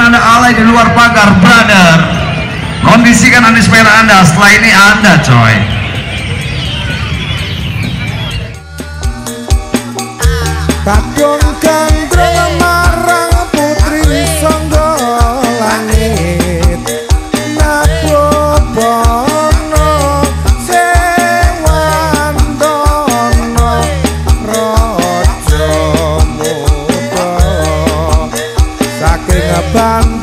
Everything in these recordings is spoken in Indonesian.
anda alay di luar pagar brother. Kondisikan anies merah anda. Setelah ini anda coy. Kadung gandrung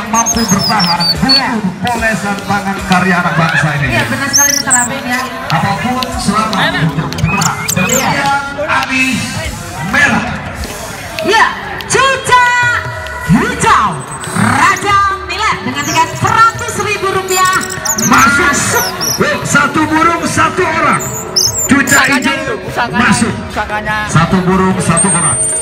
yang mampu bertahan butuh polesan tangan karya anak bangsa ini. Iya benar sekali Mr. Abin ya. apa pun selamat untuk bertahan demikian Anies merah Iya, Cuca Hijau Raja Milet dengan tiket seratus ribu rupiah. Masuk. Yuk, satu burung satu orang. Cuca hijau masuk. satu burung satu orang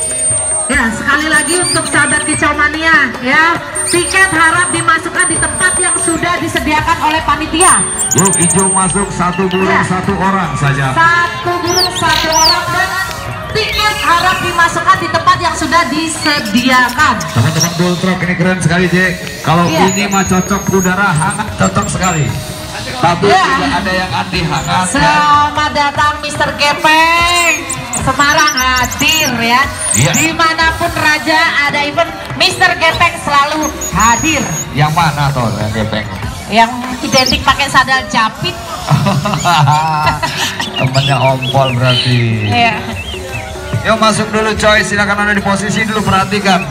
Ya, sekali lagi untuk sahabat kicau mania ya, tiket harap dimasukkan di tempat yang sudah disediakan oleh panitia. Yuk hijau masuk satu burung Ya. satu orang saja Satu burung satu orang dan tiket harap dimasukkan di tempat yang sudah disediakan. teman-teman bull truck ini keren sekali Jek kalau Iya. ini mah cocok udara hangat cocok sekali tapi Iya. tidak ada yang anti hangat ya. Selamat datang Mr. Gepeng Semarang hadir ya. Iya. Di mana pun Raja ada event Mr. Gepeng selalu hadir. Yang mana tuh yang gepeng? Yang identik pakai sandal japit. Temennya ompol berarti. Ya. yuk masuk dulu coy. Silakan anda di posisi dulu perhatikan.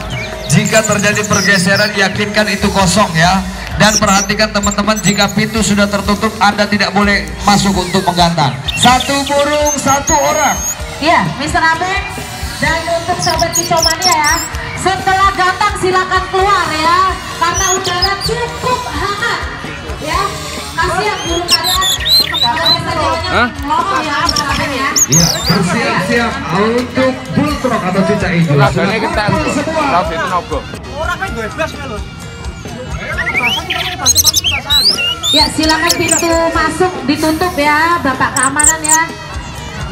Jika terjadi pergeseran yakinkan itu kosong ya. Dan perhatikan teman-teman jika pintu sudah tertutup anda tidak boleh masuk untuk menggantang satu burung satu orang Iya Mr. Abeng Dan untuk sahabat kicomania ya Setelah gantang silakan keluar ya Karena udara cukup hangat. Ya Kasihan burung kalian. Kalau ya ya. Ya bersiap-siap untuk bull truck atau cuca hijau Lagane kita Kumpul semua. Tahu itu nopo. Ya silakan pintu masuk ditutup ya Bapak keamanan ya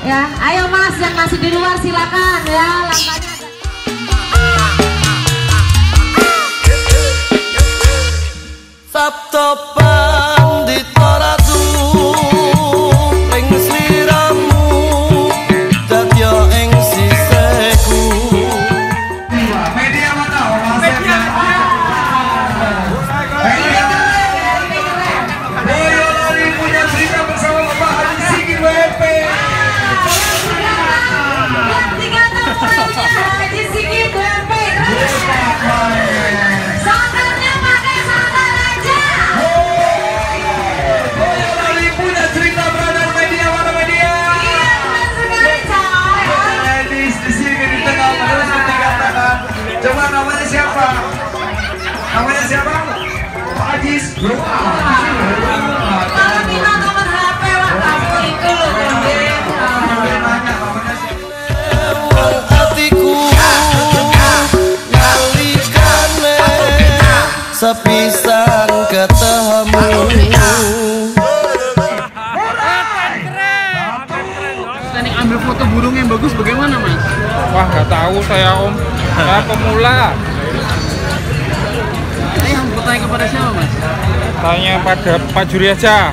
Ya ayo mas yang masih di luar silakan. Ya Langkahnya sepisan ketemu Teknik ambil foto burung yang bagus bagaimana mas? Wah nggak tahu saya om. Saya pemula. Ini yang bertanya kepada siapa mas? Tanya pada Pak Juri aja.